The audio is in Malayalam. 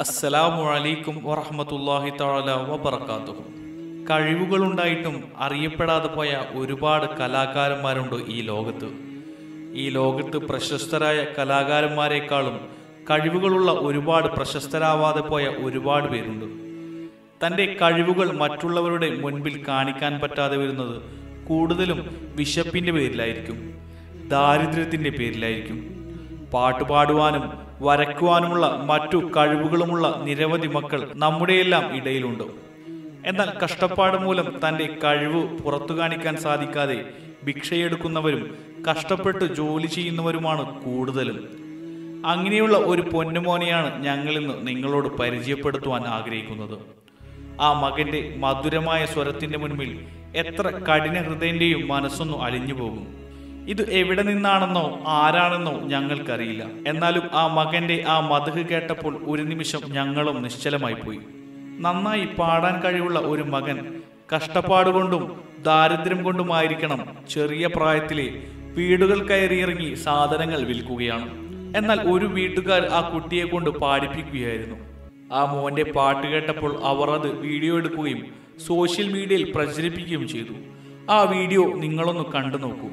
അസ്സലാമു അലൈക്കും വറഹമത്തല്ലാഹി തആല വബറകാതുഹു. കഴിവുകളുണ്ടായിട്ടും അറിയപ്പെടാതെ പോയ ഒരുപാട് കലാകാരന്മാരുണ്ട് ഈ ലോകത്ത്? ഈ ലോകത്ത് പ്രശസ്തരായ കലാകാരന്മാരെക്കാളും കഴിവുകളുള്ള ഒരുപാട് പ്രശസ്തരാവാതെ പോയ ഒരുപാട് പേരുണ്ട്. തന്റെ കഴിവുകൾ മറ്റുള്ളവരുടെ മുൻപിൽ കാണിക്കാൻ പറ്റാതെ വരുന്നത് കൂടുതലും വിശപ്പിന്റെ പേരിലായിരിക്കും ദാരിദ്ര്യത്തിന്റെ പേരിലായിരിക്കും. പാട്ടുപാടുവാനും വരയ്ക്കുവാനുമുള്ള മറ്റു കഴിവുകളുമുള്ള നിരവധി മക്കൾ നമ്മുടെയെല്ലാം ഇടയിലുണ്ട്. എന്നാൽ കഷ്ടപ്പാട് മൂലം തന്റെ കഴിവ് പുറത്തു കാണിക്കാൻ സാധിക്കാതെ ഭിക്ഷയെടുക്കുന്നവരും കഷ്ടപ്പെട്ട് ജോലി ചെയ്യുന്നവരുമാണ് കൂടുതലും. അങ്ങനെയുള്ള ഒരു പൊന്നുമോനെയാണ് ഞങ്ങളിന്ന് നിങ്ങളോട് പരിചയപ്പെടുത്തുവാൻ ആഗ്രഹിക്കുന്നത്. ആ മകന്റെ മധുരമായ സ്വരത്തിന്റെ മുൻപിൽ എത്ര കഠിന ഹൃദയന്റെയും മനസ്സൊന്നും അലിഞ്ഞു പോകും ഇത് എവിടെ നിന്നാണെന്നോ ആരാണെന്നോ ഞങ്ങൾക്കറിയില്ല. എന്നാലും ആ മകന്റെ ആ മധുഹ് കേട്ടപ്പോൾ ഒരു നിമിഷം ഞങ്ങളും നിശ്ചലമായി പോയി. നന്നായി പാടാൻ കഴിവുള്ള ഒരു മകൻ കഷ്ടപ്പാടുകൊണ്ടും ദാരിദ്ര്യം കൊണ്ടുമായിരിക്കണം ചെറിയ പ്രായത്തിലെ വീടുകൾ കയറിയിറങ്ങി സാധനങ്ങൾ വിൽക്കുകയാണ്. എന്നാൽ ഒരു വീട്ടുകാർ ആ കുട്ടിയെ കൊണ്ട് പാടിപ്പിക്കുകയായിരുന്നു. ആ മോന്റെ പാട്ട് കേട്ടപ്പോൾ അവർ അത് വീഡിയോ എടുക്കുകയും സോഷ്യൽ മീഡിയയിൽ പ്രചരിപ്പിക്കുകയും ചെയ്തു. ആ വീഡിയോ നിങ്ങളൊന്ന് കണ്ടു നോക്കൂ.